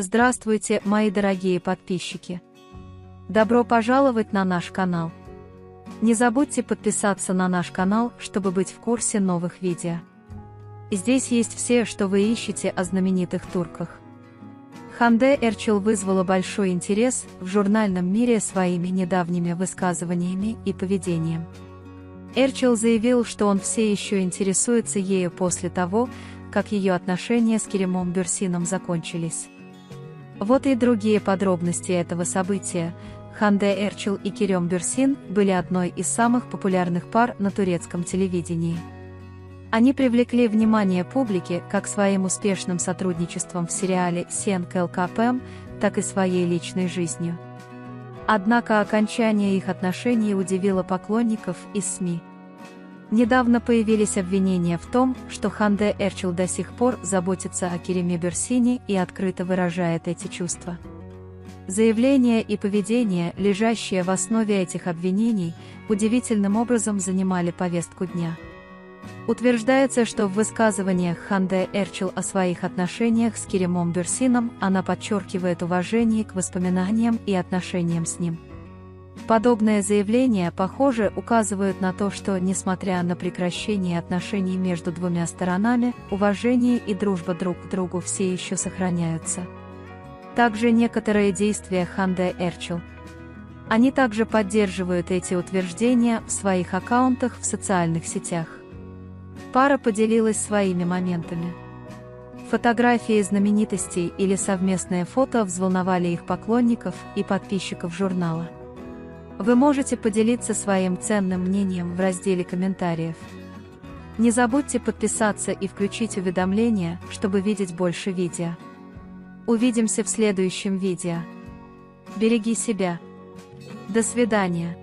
Здравствуйте, мои дорогие подписчики! Добро пожаловать на наш канал! Не забудьте подписаться на наш канал, чтобы быть в курсе новых видео. Здесь есть все, что вы ищете о знаменитых турках. Ханде Эрчел вызвала большой интерес в журнальном мире своими недавними высказываниями и поведением. Эрчел заявил, что он все еще интересуется ею после того, как ее отношения с Керемом Бюрсином закончились. Вот и другие подробности этого события. Ханде Эрчел и Керем Бюрсин были одной из самых популярных пар на турецком телевидении. Они привлекли внимание публики как своим успешным сотрудничеством в сериале «Сен КЛКПМ», так и своей личной жизнью. Однако окончание их отношений удивило поклонников и СМИ. Недавно появились обвинения в том, что Ханде Эрчел до сих пор заботится о Кереме Берсине и открыто выражает эти чувства. Заявления и поведение, лежащие в основе этих обвинений, удивительным образом занимали повестку дня. Утверждается, что в высказываниях Ханде Эрчел о своих отношениях с Керемом Берсином она подчеркивает уважение к воспоминаниям и отношениям с ним. Подобные заявления, похоже, указывают на то, что, несмотря на прекращение отношений между двумя сторонами, уважение и дружба друг к другу все еще сохраняются. Также некоторые действия Ханде Эрчел. Они также поддерживают эти утверждения в своих аккаунтах в социальных сетях. Пара поделилась своими моментами. Фотографии знаменитостей или совместное фото взволновали их поклонников и подписчиков журнала. Вы можете поделиться своим ценным мнением в разделе комментариев. Не забудьте подписаться и включить уведомления, чтобы видеть больше видео. Увидимся в следующем видео. Береги себя. До свидания.